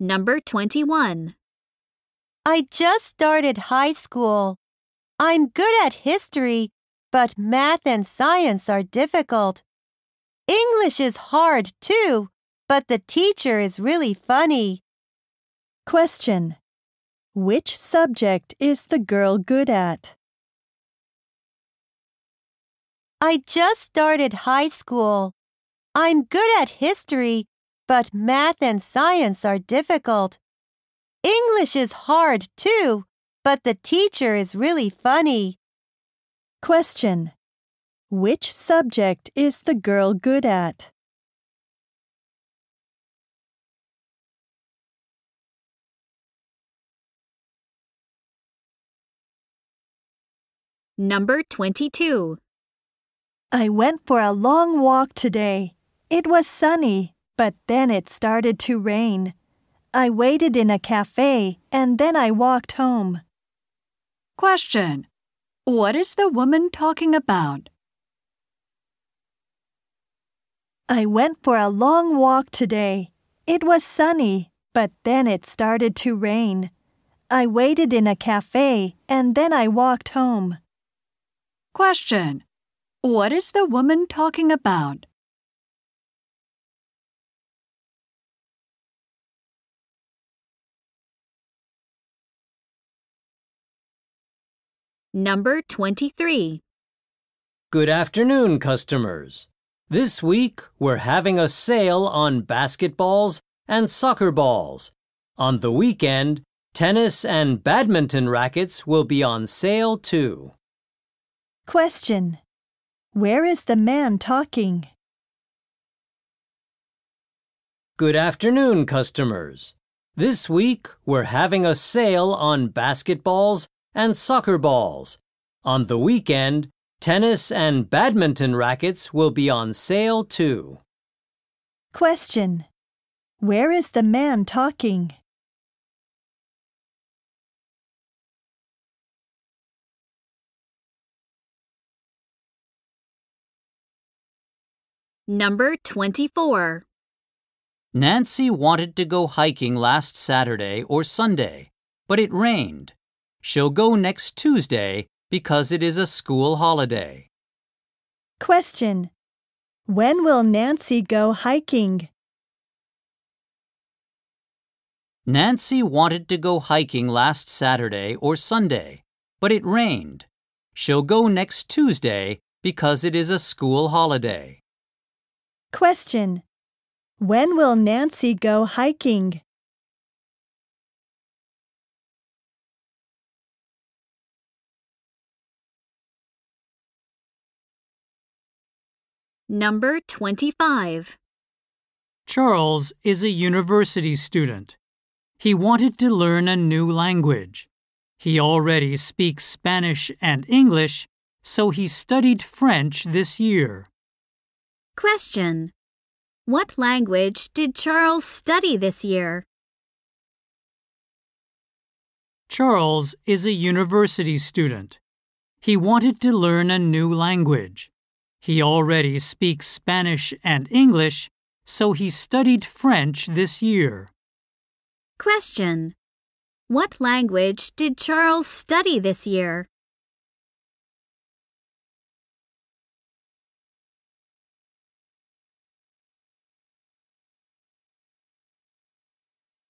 Number 21. I just started high school. I'm good at history, but math and science are difficult. English is hard too, but the teacher is really funny. Question. Which subject is the girl good at? I just started high school. I'm good at history, but math and science are difficult. English is hard too, but the teacher is really funny. Question. Which subject is the girl good at? Number 22. I went for a long walk today. It was sunny, but then it started to rain. I waited in a cafe and then I walked home. Question. What is the woman talking about? I went for a long walk today. It was sunny, but then it started to rain. I waited in a cafe and then I walked home. Question. What is the woman talking about? Number 23. Good afternoon, customers. This week, we're having a sale on basketballs and soccer balls. On the weekend, tennis and badminton rackets will be on sale too. Question. Where is the man talking? Good afternoon, customers. This week, we're having a sale on basketballs and soccer balls. On the weekend, tennis and badminton rackets will be on sale too. Question. Where is the man talking? Number 24. Nancy wanted to go hiking last Saturday or Sunday, but it rained. She'll go next Tuesday because it is a school holiday. Question. When will Nancy go hiking? Nancy wanted to go hiking last Saturday or Sunday, but it rained. She'll go next Tuesday because it is a school holiday. Question. When will Nancy go hiking? Number 25. Charles is a university student. He wanted to learn a new language. He already speaks Spanish and English, so he studied French this year. Question. What language did Charles study this year? Charles is a university student. He wanted to learn a new language. He already speaks Spanish and English, so he studied French this year. Question. What language did Charles study this year?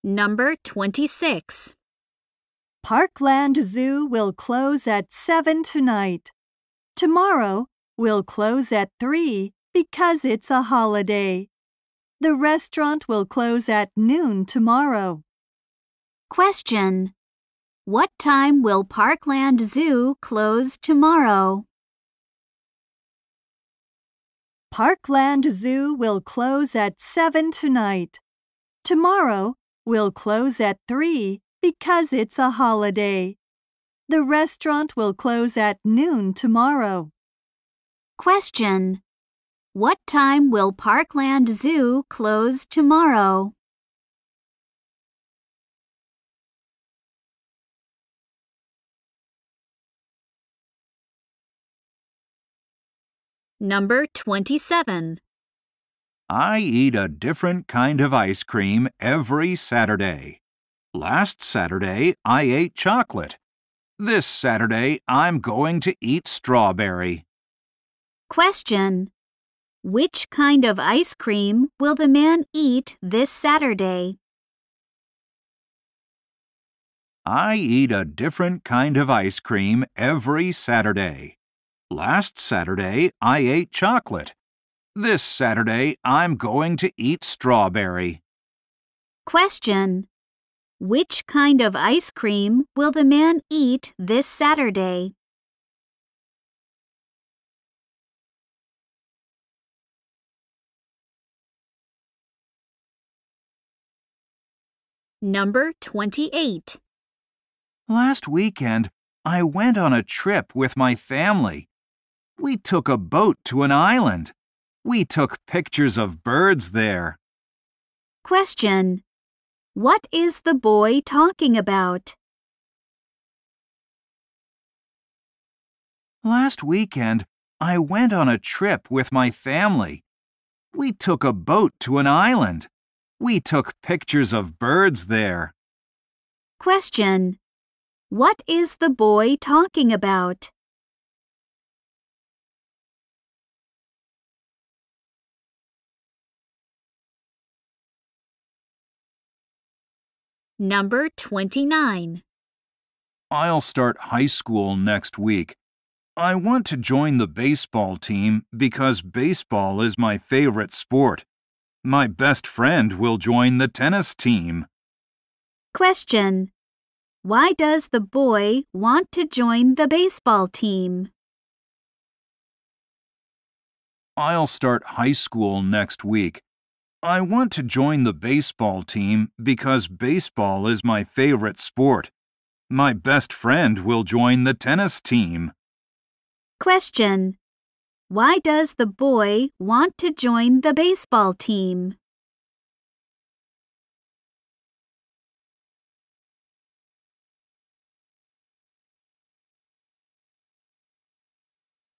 Number 26. Parkland Zoo will close at 7 tonight. Tomorrow, we'll close at 3 because it's a holiday. The restaurant will close at noon tomorrow. Question. What time will Parkland Zoo close tomorrow? Parkland Zoo will close at 7 tonight. Tomorrow, we'll close at 3 because it's a holiday. The restaurant will close at noon tomorrow. Question. What time will Parkland Zoo close tomorrow? Number 27. I eat a different kind of ice cream every Saturday. Last Saturday, I ate chocolate. This Saturday, I'm going to eat strawberry. Question. Which kind of ice cream will the man eat this Saturday? I eat a different kind of ice cream every Saturday. Last Saturday, I ate chocolate. This Saturday, I'm going to eat strawberry. Question. Which kind of ice cream will the man eat this Saturday? Number 28. Last weekend, I went on a trip with my family. We took a boat to an island. We took pictures of birds there. Question. What is the boy talking about? Last weekend, I went on a trip with my family. We took a boat to an island. We took pictures of birds there. Question. What is the boy talking about? Number 29. I'll start high school next week. I want to join the baseball team because baseball is my favorite sport. My best friend will join the tennis team. Question. Why does the boy want to join the baseball team? I'll start high school next week. I want to join the baseball team because baseball is my favorite sport. My best friend will join the tennis team. Question. Why does the boy want to join the baseball team?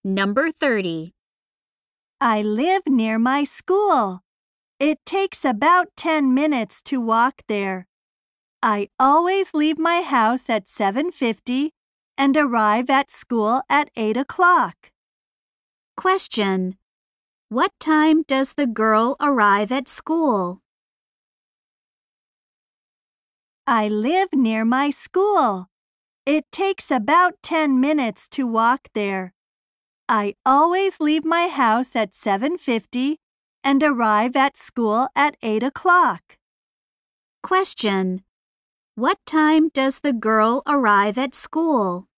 Number 30. I live near my school. It takes about 10 minutes to walk there. I always leave my house at 7:50 and arrive at school at 8 o'clock. Question. What time does the girl arrive at school? I live near my school. It takes about 10 minutes to walk there. I always leave my house at 7:50 and arrive at school at 8 o'clock. Question. What time does the girl arrive at school?